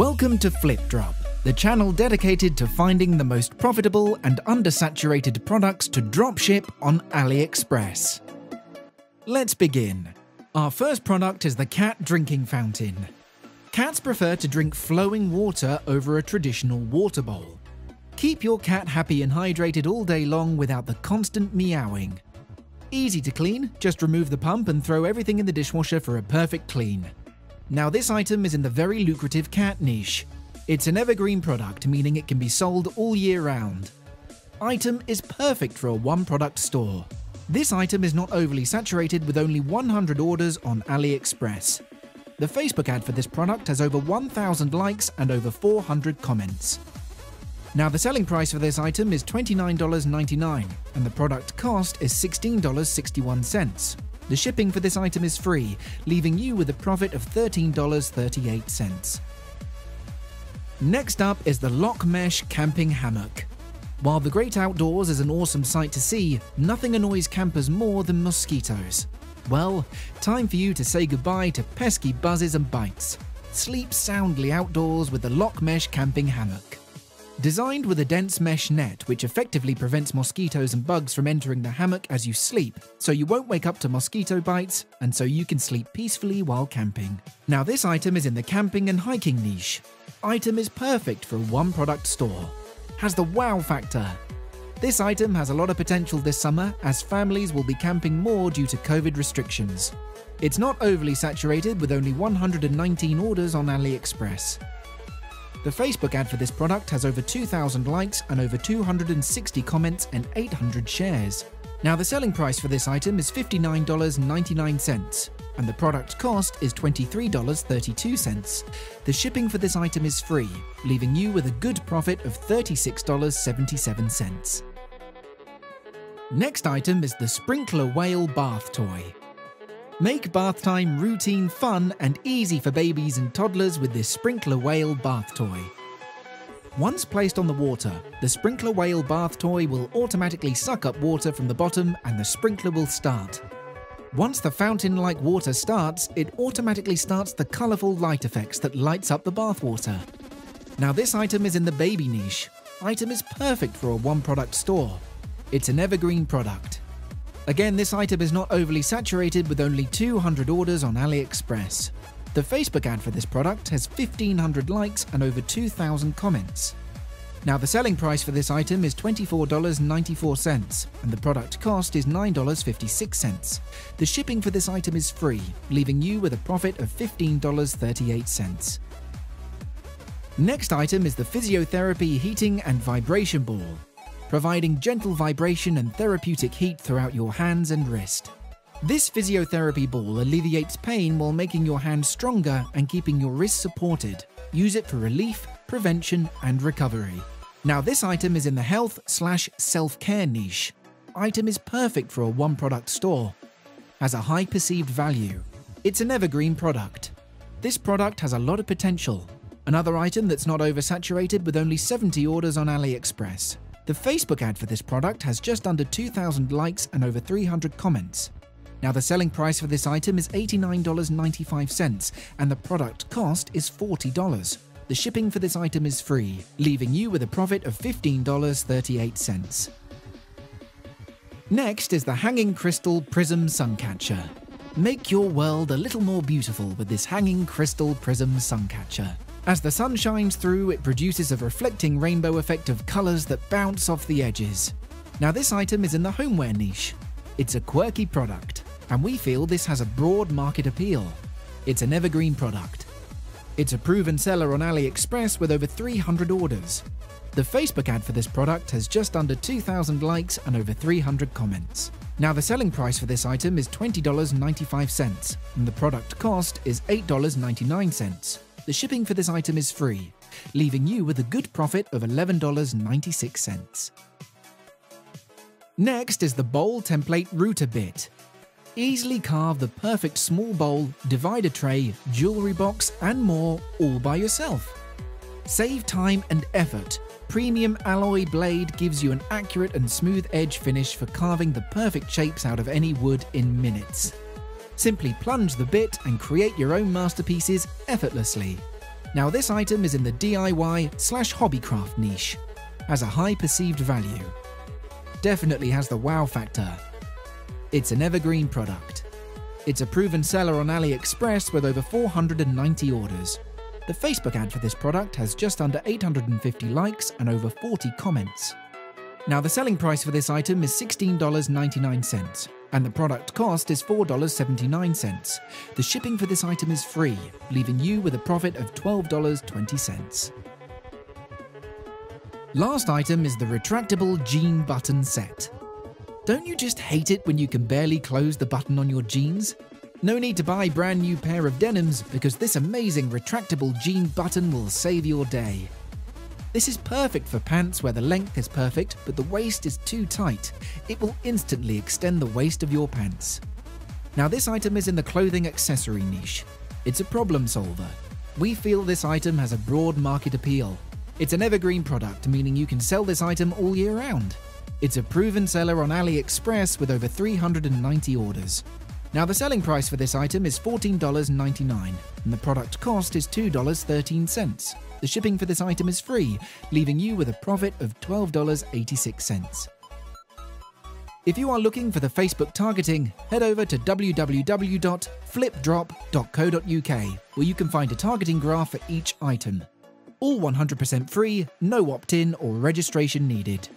Welcome to FlipDrop, the channel dedicated to finding the most profitable and undersaturated products to dropship on AliExpress. Let's begin. Our first product is the cat drinking fountain. Cats prefer to drink flowing water over a traditional water bowl. Keep your cat happy and hydrated all day long without the constant meowing. Easy to clean, just remove the pump and throw everything in the dishwasher for a perfect clean. Now this item is in the very lucrative cat niche. It's an evergreen product, meaning it can be sold all year round. Item is perfect for a one-product store. This item is not overly saturated with only 100 orders on AliExpress. The Facebook ad for this product has over 1,000 likes and over 400 comments. Now the selling price for this item is $29.99 and the product cost is $16.61. The shipping for this item is free, leaving you with a profit of $13.38. Next up is the Lock Mesh Camping Hammock. While the great outdoors is an awesome sight to see, nothing annoys campers more than mosquitoes. Well, time for you to say goodbye to pesky buzzes and bites. Sleep soundly outdoors with the Lock Mesh Camping Hammock. Designed with a dense mesh net which effectively prevents mosquitoes and bugs from entering the hammock as you sleep, so you won't wake up to mosquito bites, and so you can sleep peacefully while camping. Now this item is in the camping and hiking niche. Item is perfect for a one-product store. Has the wow factor. This item has a lot of potential this summer as families will be camping more due to COVID restrictions. It's not overly saturated with only 119 orders on AliExpress. The Facebook ad for this product has over 2,000 likes and over 260 comments and 800 shares. Now the selling price for this item is $59.99 and the product cost is $23.32. The shipping for this item is free, leaving you with a good profit of $36.77. Next item is the Sprinkler Whale Bath Toy. Make bath time routine fun and easy for babies and toddlers with this Sprinkler Whale bath toy. Once placed on the water, the Sprinkler Whale bath toy will automatically suck up water from the bottom and the sprinkler will start. Once the fountain-like water starts, it automatically starts the colourful light effects that lights up the bathwater. Now this item is in the baby niche. Item is perfect for a one-product store. It's an evergreen product. Again, this item is not overly saturated with only 200 orders on AliExpress. The Facebook ad for this product has 1500 likes and over 2000 comments. Now the selling price for this item is $24.94 and the product cost is $9.56. The shipping for this item is free, leaving you with a profit of $15.38. Next item is the Physiotherapy Heating and Vibration Ball providing gentle vibration and therapeutic heat throughout your hands and wrist. This physiotherapy ball alleviates pain while making your hands stronger and keeping your wrists supported. Use it for relief, prevention, and recovery. Now this item is in the health slash self-care niche. Item is perfect for a one-product store. Has a high perceived value. It's an evergreen product. This product has a lot of potential. Another item that's not oversaturated with only 70 orders on AliExpress. The Facebook ad for this product has just under 2,000 likes and over 300 comments. Now the selling price for this item is $89.95 and the product cost is $40. The shipping for this item is free, leaving you with a profit of $15.38. Next is the Hanging Crystal Prism Suncatcher. Make your world a little more beautiful with this Hanging Crystal Prism Suncatcher. As the sun shines through, it produces a reflecting rainbow effect of colours that bounce off the edges. Now this item is in the homeware niche. It's a quirky product, and we feel this has a broad market appeal. It's an evergreen product. It's a proven seller on AliExpress with over 300 orders. The Facebook ad for this product has just under 2,000 likes and over 300 comments. Now the selling price for this item is $20.95 and the product cost is $8.99. The shipping for this item is free, leaving you with a good profit of $11.96. Next is the Bowl Template Router Bit. Easily carve the perfect small bowl, divider tray, jewelry box, and more all by yourself. Save time and effort. Premium alloy blade gives you an accurate and smooth edge finish for carving the perfect shapes out of any wood in minutes. Simply plunge the bit and create your own masterpieces effortlessly. Now this item is in the DIY slash hobbycraft niche, has a high perceived value, definitely has the wow factor. It's an evergreen product. It's a proven seller on AliExpress with over 490 orders. The Facebook ad for this product has just under 850 likes and over 40 comments. Now the selling price for this item is $16.99 and the product cost is $4.79. The shipping for this item is free, leaving you with a profit of $12.20. Last item is the retractable jean button set. Don't you just hate it when you can barely close the button on your jeans? No need to buy brand new pair of denims because this amazing retractable jean button will save your day. This is perfect for pants where the length is perfect but the waist is too tight. It will instantly extend the waist of your pants. Now this item is in the clothing accessory niche. It's a problem solver. We feel this item has a broad market appeal. It's an evergreen product, meaning you can sell this item all year round. It's a proven seller on AliExpress with over 390 orders. Now the selling price for this item is $14.99 and the product cost is $2.13. The shipping for this item is free, leaving you with a profit of $12.86. If you are looking for the Facebook targeting, head over to www.flipdrop.co.uk where you can find a targeting graph for each item. All 100% free, no opt in or registration needed.